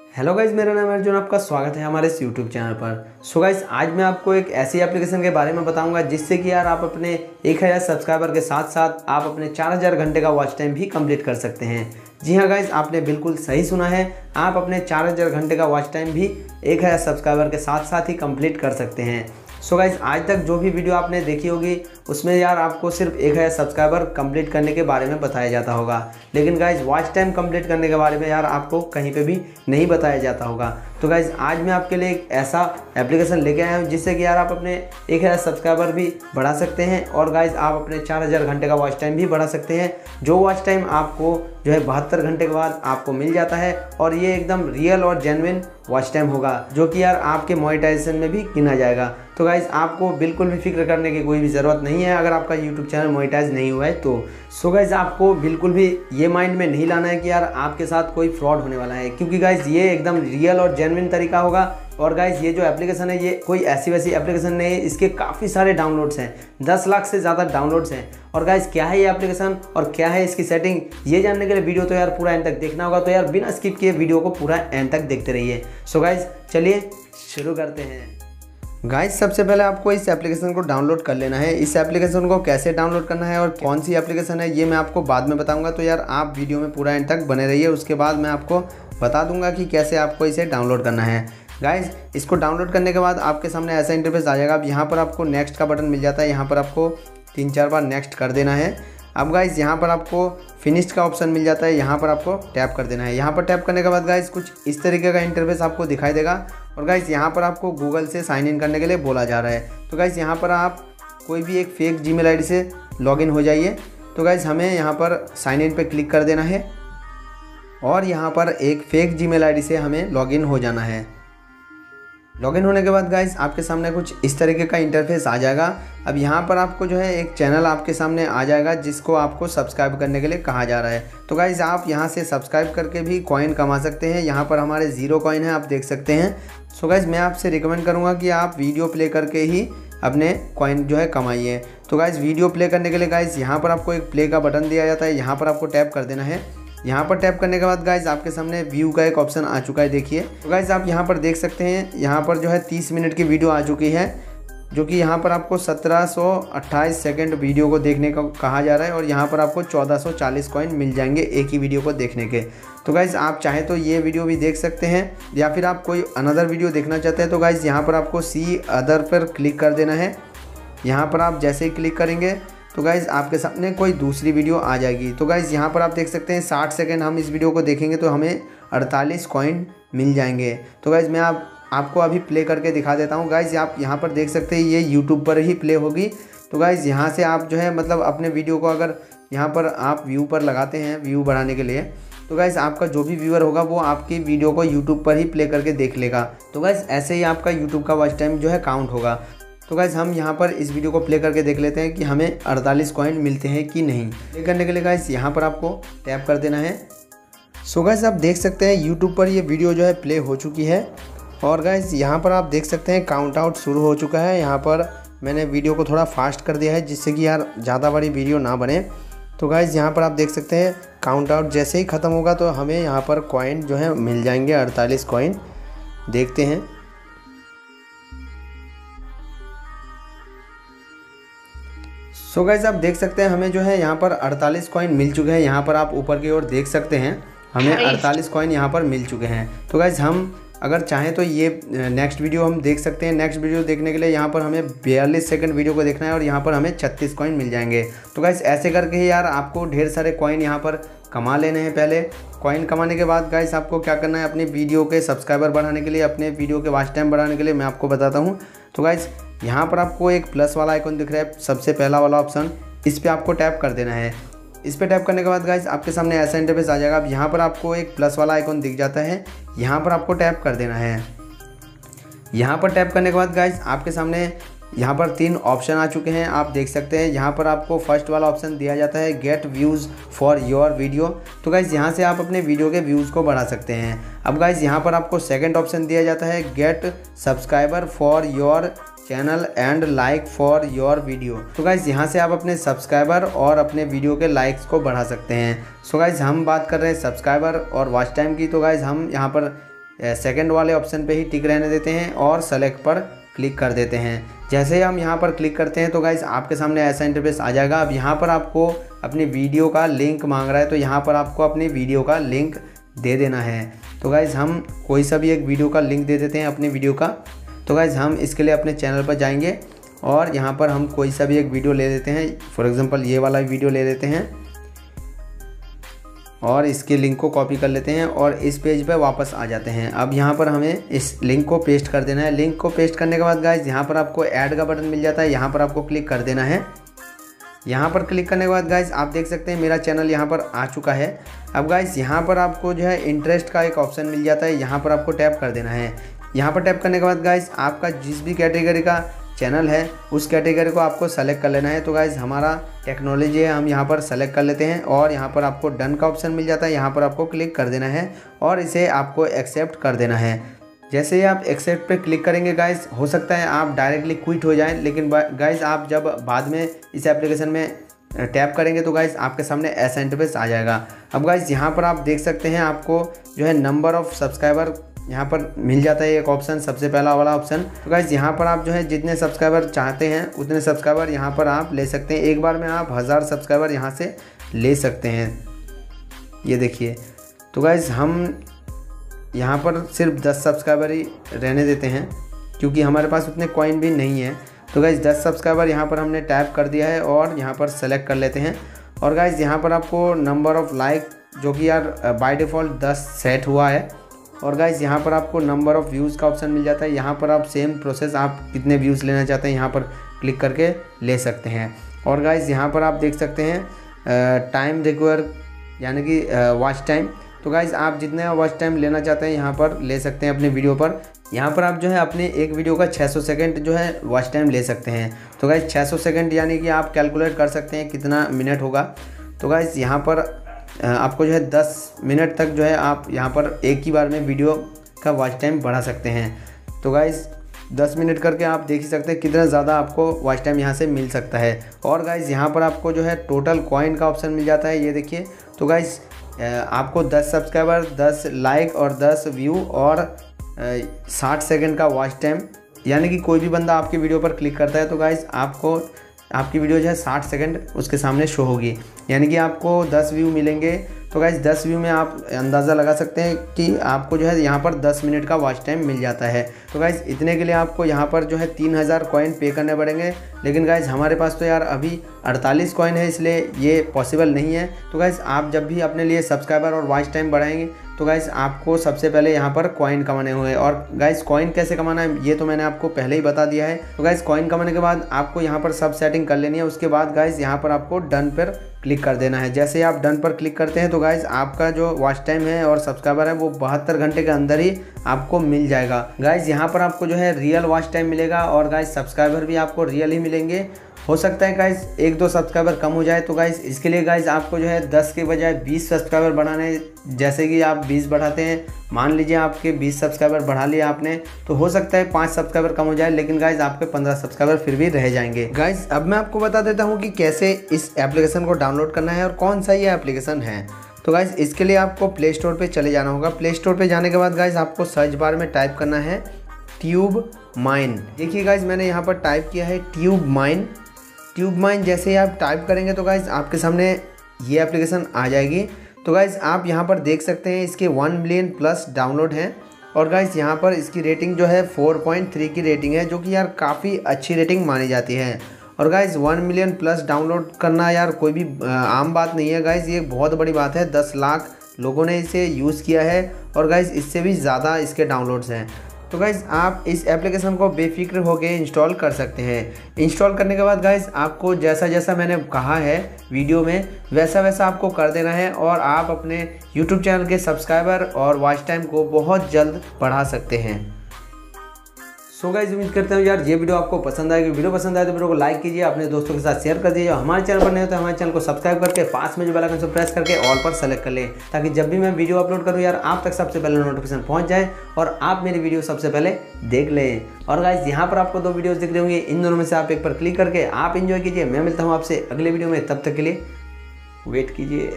Hello guys मेरा नाम अर्जुन, आपका स्वागत है हमारे इस यूट्यूब चैनल पर। सो गाइज़ आज मैं आपको एक ऐसी एप्लीकेशन के बारे में बताऊँगा, जिससे कि यार आप अपने एक हज़ार सब्सक्राइबर के साथ साथ आप अपने चार हज़ार घंटे का वॉच टाइम भी कंप्लीट कर सकते हैं। जी हाँ गाइज़ आपने बिल्कुल सही सुना है, आप अपने चार हज़ार घंटे का वॉच टाइम भी एक हज़ार सब्सक्राइबर के साथ साथ ही कंप्लीट कर सकते हैं। सो गाइज़ आज तक जो भी वीडियो आपने देखी होगी, उसमें यार आपको सिर्फ़ एक हज़ार सब्सक्राइबर कंप्लीट करने के बारे में बताया जाता होगा। लेकिन गाइज़ वॉच टाइम कंप्लीट करने के बारे में यार आपको कहीं पे भी नहीं बताया जाता होगा। तो गाइज़ आज मैं आपके लिए एक ऐसा एप्लीकेशन लेके आया हूँ, जिससे कि यार आप अपने एक हज़ार सब्सक्राइबर भी बढ़ा सकते हैं, और गाइज़ आप अपने चार हज़ार घंटे का वॉच टाइम भी बढ़ा सकते हैं। जो वॉच टाइम आपको जो है बहत्तर घंटे के बाद आपको मिल जाता है और ये एकदम रियल और जेनविन वॉच टाइम होगा, जो कि यार आपके मोनिटाइजेशन में भी गिना जाएगा। तो गाइज़ आपको बिल्कुल भी फ़िक्र करने की कोई भी ज़रूरत नहीं है अगर आपका यूट्यूब चैनल मोनिटाइज नहीं हुआ है तो। सो गाइज़ आपको बिल्कुल भी ये माइंड में नहीं लाना है कि यार आपके साथ कोई फ्रॉड होने वाला है, क्योंकि गाइज़ ये एकदम रियल और जेनविन तरीका होगा और गाइज़ ये जो एप्लीकेशन है, ये कोई ऐसी वैसी एप्लीकेशन नहीं है, इसके काफ़ी सारे डाउनलोड्स हैं। दस लाख से ज़्यादा डाउनलोड्स हैं। और गाइज़ क्या है ये एप्लीकेशन और क्या है इसकी सेटिंग ये जानने के लिए वीडियो तो यार पूरा एंड तक देखना होगा तो यार बिना स्किप किए वीडियो को पूरा एंड तक देखते रहिए। सो गाइज़ चलिए शुरू करते हैं। गाइस सबसे पहले आपको इस एप्लीकेशन को डाउनलोड कर लेना है। इस एप्लीकेशन को कैसे डाउनलोड करना है और कौन सी एप्लीकेशन है, ये मैं आपको बाद में बताऊँगा। तो यार आप वीडियो में पूरा एंड तक बने रहिए, उसके बाद मैं आपको बता दूँगा कि कैसे आपको इसे डाउनलोड करना है। गाइज़ इसको डाउनलोड करने के बाद आपके सामने ऐसा इंटरफेस आ जाएगा। अब यहाँ पर आपको नेक्स्ट का बटन मिल जाता है। यहाँ पर आपको तीन चार बार नेक्स्ट कर देना है। अब गाइज़ यहाँ पर आपको फिनिश्ड का ऑप्शन मिल जाता है। यहाँ पर आपको टैप कर देना है। यहाँ पर टैप करने के बाद गाइज़ कुछ इस तरीके का इंटरफेस आपको दिखाई देगा। और गाइज़ यहाँ पर आपको गूगल से साइन इन करने के लिए बोला जा रहा है। तो गाइज़ यहाँ पर आप कोई भी एक फेक जी मेल से लॉगिन हो जाइए। तो गाइज़ हमें यहाँ पर साइन इन पर क्लिक कर देना है। और यहाँ पर एक फेक जी मेल से हमें लॉगिन हो जाना है। लॉगिन होने के बाद गाइज़ आपके सामने कुछ इस तरीके का इंटरफेस आ जाएगा। अब यहाँ पर आपको जो है एक चैनल आपके सामने आ जाएगा, जिसको आपको सब्सक्राइब करने के लिए कहा जा रहा है। तो गाइज़ आप यहाँ से सब्सक्राइब करके भी कॉइन कमा सकते हैं। यहाँ पर हमारे ज़ीरो कॉइन है, आप देख सकते हैं। सो गाइज़ मैं आपसे रिकमेंड करूँगा कि आप वीडियो प्ले करके ही अपने कॉइन जो है कमाइए। तो गाइज़ वीडियो प्ले करने के लिए गाइज़ यहाँ पर आपको एक प्ले का बटन दिया जाता है। यहाँ पर आपको टैप कर देना है। यहाँ पर टैप करने के बाद गाइज़ आपके सामने व्यू का एक ऑप्शन आ चुका है, देखिए। तो गाइज़ आप यहाँ पर देख सकते हैं, यहाँ पर जो है तीस मिनट की वीडियो आ चुकी है, जो कि यहाँ पर आपको 1728 सेकंड वीडियो को देखने का कहा जा रहा है और यहाँ पर आपको 1440 कॉइन मिल जाएँगे एक ही वीडियो को देखने के। तो गाइज़ आप चाहे तो ये वीडियो भी देख सकते हैं, या फिर आप कोई अनदर वीडियो देखना चाहते हैं तो गाइज़ यहाँ पर आपको सी अदर पर क्लिक कर देना है। यहाँ पर आप जैसे ही क्लिक करेंगे तो गाइज़ आपके सामने कोई दूसरी वीडियो आ जाएगी। तो गाइज़ यहाँ पर आप देख सकते हैं, साठ सेकेंड हम इस वीडियो को देखेंगे तो हमें अड़तालीस कॉइन मिल जाएँगे। तो गाइज़ मैं आप, आपको अभी प्ले करके दिखा देता हूँ। गाइज़ आप यहाँ पर देख सकते हैं, ये यूट्यूब पर ही प्ले होगी। तो गाइज़ यहाँ से आप जो है मतलब अपने वीडियो को अगर यहाँ पर आप व्यू पर लगाते हैं व्यू बढ़ाने के लिए तो गाइज़ आपका जो भी व्यूअर होगा, वो आपकी वीडियो को यूट्यूब पर ही प्ले करके देख लेगा। तो गाइज़ ऐसे ही आपका यूट्यूब का वॉच टाइम जो है काउंट होगा। तो गाइज़ हम यहाँ पर इस वीडियो को प्ले करके देख लेते हैं कि हमें 48 कॉइन मिलते हैं कि नहीं। प्ले करने के लिए गाइज़ यहाँ पर आपको टैप कर देना है। सो गाइज़ आप देख सकते हैं यूट्यूब पर ये वीडियो जो है प्ले हो चुकी है। और गाइज़ यहाँ पर आप देख सकते हैं काउंट आउट शुरू हो चुका है। यहाँ पर मैंने वीडियो को थोड़ा फास्ट कर दिया है जिससे कि यार ज़्यादा बड़ी वीडियो ना बने। तो गाइज़ यहाँ पर आप देख सकते हैं काउंट आउट जैसे ही ख़त्म होगा तो हमें यहाँ पर कॉइन जो है मिल जाएँगे अड़तालीस कॉइन देखते हैं। सो so गाइज़ आप देख सकते हैं हमें जो है यहाँ पर 48 कॉइन मिल चुके हैं। यहाँ पर आप ऊपर की ओर देख सकते हैं हमें 48 कॉइन यहाँ पर मिल चुके हैं। तो गाइज़ हम अगर चाहें तो ये नेक्स्ट वीडियो हम देख सकते हैं। नेक्स्ट वीडियो देखने के लिए यहाँ पर हमें बयालीस सेकंड वीडियो को देखना है और यहाँ पर हमें छत्तीस कॉइन मिल जाएँगे। तो गाइज़ ऐसे करके ही यार आपको ढेर सारे कॉइन यहाँ पर कमा लेने हैं पहले। कॉइन कमाने के बाद गाइस आपको क्या करना है अपने वीडियो के सब्सक्राइबर बढ़ाने के लिए अपने वीडियो के वाच टाइम बढ़ाने के लिए मैं आपको बताता हूँ। तो गाइस यहाँ पर आपको एक प्लस वाला आइकन दिख रहा है, सबसे पहला वाला ऑप्शन इस पर आपको टैप कर देना है। इस पर टैप करने के बाद गाइज़ आपके सामने ऐसा इंटरफेस आ जाएगा। अब यहाँ पर आपको एक प्लस वाला आइकन दिख जाता है, यहाँ पर आपको टैप कर देना है। यहाँ पर टैप करने के बाद गाइज़ आपके सामने यहाँ पर तीन ऑप्शन आ चुके हैं, आप देख सकते हैं। यहाँ पर आपको फ़र्स्ट वाला ऑप्शन दिया जाता है get views for your video तो गाइज़ यहाँ से आप अपने वीडियो के व्यूज़ को बढ़ा सकते हैं। अब गाइज़ यहाँ पर आपको सेकंड ऑप्शन दिया जाता है get subscriber for your channel and like for your video. तो गाइज़ यहाँ से आप अपने सब्सक्राइबर और अपने वीडियो के लाइक्स को बढ़ा सकते हैं। सो गाइज़ हम बात कर रहे हैं सब्सक्राइबर और वॉच टाइम की। तो गाइज़ हम यहाँ पर सेकंड वाले ऑप्शन पे ही टिक रहने देते हैं और सेलेक्ट पर क्लिक कर देते हैं। जैसे ही हम यहाँ पर क्लिक करते हैं तो गाइज़ आपके सामने ऐसा इंटरफेस आ जाएगा। अब यहाँ पर आपको अपनी वीडियो का लिंक मांग रहा है तो यहाँ पर आपको अपनी वीडियो का लिंक दे देना है। तो गाइज़ हम कोई सा भी एक वीडियो का लिंक दे देते हैं, अपने वीडियो का। तो गाइज़ हम इसके लिए अपने चैनल पर जाएँगे और यहाँ पर हम कोई सा भी एक वीडियो ले लेते हैं। फॉर एग्ज़ाम्पल ये वाला वीडियो ले लेते हैं और इसके लिंक को कॉपी कर लेते हैं और इस पेज पर वापस आ जाते हैं। अब यहाँ पर हमें इस लिंक को पेस्ट कर देना है। लिंक को पेस्ट करने के बाद गाइज़ यहाँ पर आपको ऐड का बटन मिल जाता है। यहाँ पर आपको क्लिक कर देना है। यहाँ पर क्लिक करने के बाद गाइज़ आप देख सकते हैं मेरा चैनल यहाँ पर आ चुका है। अब गाइज़ यहाँ पर आपको जो है इंटरेस्ट का एक ऑप्शन मिल जाता है। यहाँ पर आपको टैप कर देना है। यहाँ पर टैप करने के बाद गाइज़ आपका जिस भी कैटेगरी का चैनल है, उस कैटेगरी को आपको सेलेक्ट कर लेना है। तो गाइज़ हमारा टेक्नोलॉजी है, हम यहाँ पर सेलेक्ट कर लेते हैं और यहाँ पर आपको डन का ऑप्शन मिल जाता है। यहाँ पर आपको क्लिक कर देना है और इसे आपको एक्सेप्ट कर देना है। जैसे ही आप एक्सेप्ट पे क्लिक करेंगे गाइज़ हो सकता है आप डायरेक्टली क्विट हो जाएँ, लेकिन गाइज़ आप जब बाद में इस एप्लीकेशन में टैप करेंगे तो गाइज़ आपके सामने ऐसा इंटरफेस आ जाएगा। अब गाइज़ यहाँ पर आप देख सकते हैं, आपको जो है नंबर ऑफ़ सब्सक्राइबर यहाँ पर मिल जाता है एक ऑप्शन सबसे पहला वाला ऑप्शन तो गाइज़ यहाँ पर आप जो है जितने सब्सक्राइबर चाहते हैं, उतने सब्सक्राइबर यहाँ पर आप ले सकते हैं। एक बार में आप हज़ार सब्सक्राइबर यहाँ से ले सकते हैं। ये देखिए। तो गाइज़ हम यहाँ पर सिर्फ़ दस सब्सक्राइबर ही रहने देते हैं, क्योंकि हमारे पास उतने कॉइन भी नहीं है। तो गाइज़ दस सब्सक्राइबर यहाँ पर हमने टाइप कर दिया है और यहाँ पर सेलेक्ट कर लेते हैं। और गाइज़ यहाँ पर आपको नंबर ऑफ़ लाइक जो कि यार बाय डिफ़ॉल्ट दस सेट हुआ है। और गाइज़ यहाँ पर आपको नंबर ऑफ़ व्यूज़ का ऑप्शन मिल जाता है। यहाँ पर आप सेम प्रोसेस आप कितने व्यूज़ लेना चाहते हैं, यहाँ पर क्लिक करके ले सकते हैं। और गाइज़ यहाँ पर आप देख सकते हैं टाइम रिक्वायर यानी कि वॉच टाइम तो गाइज़ आप जितने वॉच टाइम लेना चाहते हैं, यहाँ पर ले सकते हैं अपने वीडियो पर। यहाँ पर आप जो है अपने एक वीडियो का 600 सेकंड जो है वॉच टाइम ले सकते हैं। तो गाइज़ 600 सेकंड यानी कि आप कैलकुलेट कर सकते हैं कितना मिनट होगा। तो गाइज़ यहाँ पर आपको जो है दस मिनट तक जो है आप यहाँ पर एक ही बार में वीडियो का वॉच टाइम बढ़ा सकते हैं। तो गाइज़ दस मिनट करके आप देख ही सकते हैं कितना ज़्यादा आपको वॉच टाइम यहाँ से मिल सकता है। और गाइज़ यहाँ पर आपको जो है टोटल कॉइन का ऑप्शन मिल जाता है, ये देखिए। तो गाइज़ आपको 10 सब्सक्राइबर 10 लाइक और 10 व्यू और 60 सेकंड का वॉच टाइम, यानी कि कोई भी बंदा आपकी वीडियो पर क्लिक करता है तो गाइज़ आपको आपकी वीडियो जो है साठ सेकंड उसके सामने शो होगी। यानी कि आपको दस व्यू मिलेंगे। तो गाइज़ दस व्यू में आप अंदाज़ा लगा सकते हैं कि आपको जो है यहाँ पर दस मिनट का वॉच टाइम मिल जाता है। तो गाइज़ इतने के लिए आपको यहाँ पर जो है तीन हज़ार कॉइन पे करने पड़ेंगे। लेकिन गाइज़ हमारे पास तो यार अभी अड़तालीस कॉइन है, इसलिए ये पॉसिबल नहीं है। तो गाइज़ आप जब भी अपने लिए सब्सक्राइबर और वॉच टाइम बढ़ाएँगे तो गाइज़ आपको सबसे पहले यहाँ पर कॉइन कमाने हुए और गाइज़ कॉइन कैसे कमाना है, ये तो मैंने आपको पहले ही बता दिया है। तो गाइज़ कॉइन कमाने के बाद आपको यहाँ पर सब सेटिंग कर लेनी है, उसके बाद गाइज़ यहाँ पर आपको डन पर क्लिक कर देना है। जैसे आप डन पर क्लिक करते हैं तो गाइज़ आपका जो वॉच टाइम है और सब्सक्राइबर है, वो बहत्तर घंटे के अंदर ही आपको मिल जाएगा। गाइज़ यहाँ पर आपको जो है रियल वॉच टाइम मिलेगा और गाइज़ सब्सक्राइबर भी आपको रियल ही मिलेंगे। हो सकता है गाइज़ एक दो सब्सक्राइबर कम हो जाए तो गाइज़ इसके लिए गाइज़ आपको जो है 10 के बजाय 20 सब्सक्राइबर बढ़ाने जैसे कि आप 20 बढ़ाते हैं, मान लीजिए आपके 20 सब्सक्राइबर बढ़ा लिया आपने तो हो सकता है पाँच सब्सक्राइबर कम हो जाए, लेकिन गाइज़ आपके 15 सब्सक्राइबर फिर भी रह जाएँगे। गाइज़ अब मैं आपको बता देता हूँ कि कैसे इस एप्लीकेशन को डाउनलोड करना है और कौन सा ये एप्लीकेशन है। तो गाइज़ इसके लिए आपको प्ले स्टोर पर चले जाना होगा। प्ले स्टोर पर जाने के बाद गाइज़ आपको सर्च बार में टाइप करना है ट्यूब माइन देखिए गाइज़ मैंने यहाँ पर टाइप किया है ट्यूब माइन ट्यूब माइन जैसे ही आप टाइप करेंगे तो गाइज़ आपके सामने ये एप्लीकेशन आ जाएगी। तो गाइज़ आप यहाँ पर देख सकते हैं इसके वन मिलियन प्लस डाउनलोड हैं। और गाइज़ यहाँ पर इसकी रेटिंग जो है 4.3 की रेटिंग है, जो कि यार काफ़ी अच्छी रेटिंग मानी जाती है। और guys one million plus download करना यार कोई भी आम बात नहीं है। गाइज़ ये बहुत बड़ी बात है। दस लाख लोगों ने इसे यूज़ किया है। और गाइज़ इससे भी ज़्यादा इसके डाउनलोड्स हैं। तो गाइज़ आप इस एप्लीकेशन को बेफिक्र होकर इंस्टॉल कर सकते हैं। इंस्टॉल करने के बाद गाइज़ आपको जैसा जैसा मैंने कहा है वीडियो में, वैसा वैसा आपको कर देना है और आप अपने यूट्यूब चैनल के सब्सक्राइबर और वॉच टाइम को बहुत जल्द बढ़ा सकते हैं। सो गाइज़ उम्मीद करते हैं यार ये वीडियो आपको पसंद आएगी। वीडियो पसंद आए तो वीडियो को लाइक कीजिए, अपने दोस्तों के साथ शेयर कर दीजिए हमारे चैनल पर नहीं होता हमारे चैनल को सब्सक्राइब करके, पास में जो बेल आइकन से प्रेस करके ऑल पर सेलेक्ट कर ले, ताकि जब भी मैं वीडियो अपलोड करूँ यार, आप तक सबसे पहले नोटिफिकेशन पहुँच जाए और आप मेरी वीडियो सबसे पहले देख लें। और गाइज़ यहाँ पर आपको दो वीडियोज़ दिख रहे होंगे। इन दोनों में से आप एक पर क्लिक करके आप इन्जॉय कीजिए। मैं मिलता हूँ आपसे अगले वीडियो में। तब तक के लिए वेट कीजिए।